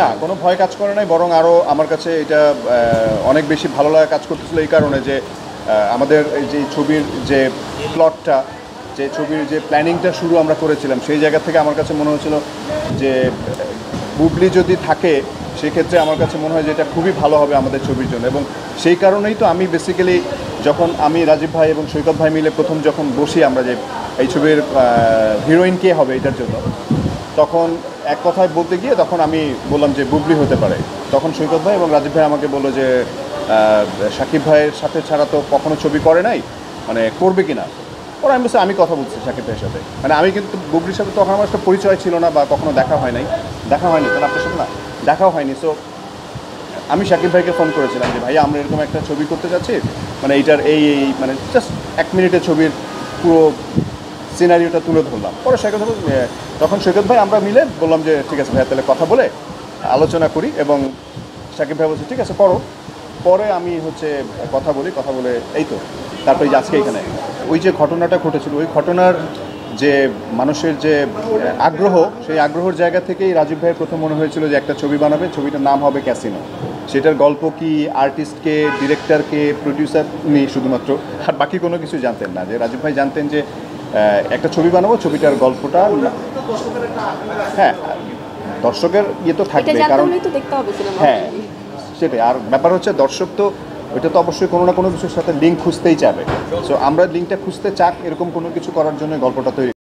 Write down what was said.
না, কোনো ভয় কাজ করে নাই, বরং আরও আমার কাছে এটা অনেক বেশি ভালো লাগা কাজ করতেছিল এই কারণে যে আমাদের এই যে ছবির যে প্লটটা যে ছবির যে প্ল্যানিংটা শুরু আমরা করেছিলাম, সেই জায়গা থেকে আমার কাছে মনে হচ্ছিল যে, বুবলি যদি থাকে, সেক্ষেত্রে আমার কাছে মনে হয় যে এটা খুবই ভালো হবে আমাদের ছবির জন্য। এবং সেই কারণেই তো আমি বেসিক্যালি যখন আমি রাজীব ভাই এবং সৈকত ভাই মিলে প্রথম যখন বসি আমরা যে এই ছবির হিরোইন কে হবে এটার জন্য, তখন এক কথায় বলতে গিয়ে তখন আমি বললাম যে বুবলি হতে পারে। তখন সৈকত ভাই এবং রাজীব ভাই আমাকে বলল যে সাকিব ভাইয়ের সাথে ছাড়া তো কখনো ছবি করে নাই মানে করবে কি না ওরা আমি বলছি, আমি কথা বলছি সাকিব ভাইয়ের সাথে। মানে আমি কিন্তু বুবলির সাথে তখন আমার একটা পরিচয় ছিল না বা কখনো দেখা হয় নাই। দেখা হয়নি, কারণ আপনার সাথে না, দেখাও হয়নি। সো আমি সাকিব ভাইকে ফোন করেছিলাম যে, ভাইয়া, আমরা এরকম একটা ছবি করতে যাচ্ছি। মানে এইটার এই এই মানে জাস্ট এক মিনিটের ছবির পুরো সিনারিওটা তুলে ধরলাম। পরে সৈকত তখন সৈকত ভাই, আমরা মিলে বললাম যে, ঠিক আছে ভাইয়া, তাহলে কথা বলে আলোচনা করি। এবং সাকিব ভাই বলছে, ঠিক আছে, করো। পরে আমি হচ্ছে কথা বলি, কথা বলে এই তো, তারপরে আজকে এখানে। ওই যে ঘটনাটা ঘটেছিল, ওই ঘটনার যে মানুষের যে আগ্রহ সেই আগ্রহের জায়গা থেকেই রাজীব ভাইয়ের প্রথম মনে হয়েছিল যে একটা ছবি বানাবে। ছবিটার নাম হবে ক্যাসিনো সেটার গল্প কি আর্টিস্টকে ডিরেক্টরকে প্রডিউসার উনি শুধুমাত্র আর বাকি কোনো কিছু জানতেন না। যে রাজীব ভাই জানতেন যে একটা ছবি বানাবো ছবিটার গল্পটা হ্যাঁ দর্শকের ইয়ে তো থাকবে কারণ হ্যাঁ সেটাই। আর ব্যাপার হচ্ছে দর্শক তো ওইটা তো অবশ্যই কোনো না কোনো কিছুর সাথে লিঙ্ক খুঁজতেই যাবে সো আমরা লিঙ্কটা খুঁজতে চাক, এরকম কোনো কিছু করার জন্য গল্পটা তৈরি